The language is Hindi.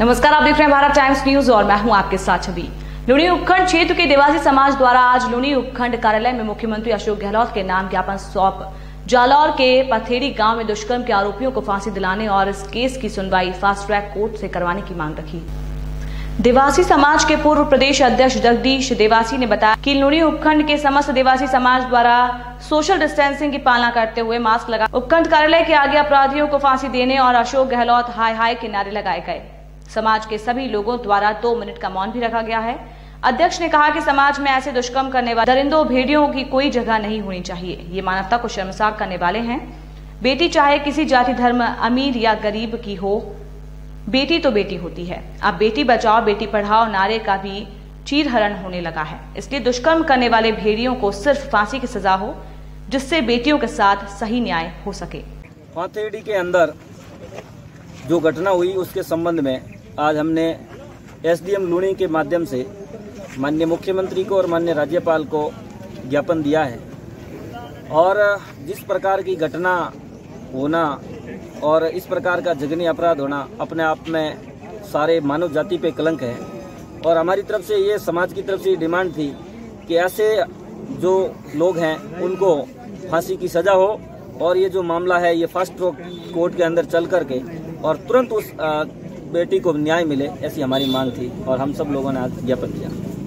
नमस्कार, आप देख रहे हैं भारत टाइम्स न्यूज़ और मैं हूँ आपके साथ छवि। लुणी उपखंड क्षेत्र के देवासी समाज द्वारा आज लुणी उपखंड कार्यालय में मुख्यमंत्री अशोक गहलोत के नाम ज्ञापन सौंप। जालौर के पथेड़ी गाँव में दुष्कर्म के आरोपियों को फांसी दिलाने और इस केस की सुनवाई फास्ट ट्रैक कोर्ट से करवाने की मांग रखी। देवासी समाज के पूर्व प्रदेश अध्यक्ष जगदीश देवासी ने बताया कि लुणी उपखंड के समस्त देवासी समाज द्वारा सोशल डिस्टेंसिंग की पालना करते हुए मास्क लगा उपखंड कार्यालय के आगे अपराधियों को फांसी देने और अशोक गहलोत हाय हाय के नारे लगाए गए। समाज के सभी लोगों द्वारा दो मिनट का मौन भी रखा गया है। अध्यक्ष ने कहा कि समाज में ऐसे दुष्कर्म करने वाले दरिंदों भेड़ियों की कोई जगह नहीं होनी चाहिए। ये मानवता को शर्मसार करने वाले हैं। बेटी चाहे किसी जाति धर्म, अमीर या गरीब की हो, बेटी तो बेटी होती है। अब बेटी बचाओ, बेटी पढ़ाओ, नारे का भी चीरहरण होने लगा है। इसलिए दुष्कर्म करने वाले भेड़ियों को सिर्फ़ फांसी की सजा हो, जिससे बेटियों के साथ सही न्याय हो सके। के अंदर जो घटना हुई, उसके संबंध में आज हमने एसडीएम लुणी के माध्यम से माननीय मुख्यमंत्री को और माननीय राज्यपाल को ज्ञापन दिया है। और जिस प्रकार की घटना होना और इस प्रकार का जघन्य अपराध होना अपने आप में सारे मानव जाति पे कलंक है। और हमारी तरफ़ से ये समाज की तरफ़ से डिमांड थी कि ऐसे जो लोग हैं, उनको फांसी की सजा हो और ये जो मामला है, ये फास्ट ट्रैक कोर्ट के अंदर चल करके और तुरंत उस बेटी को न्याय मिले ऐसी हमारी मांग थी और हम सब लोगों ने आज ज्ञापन दिया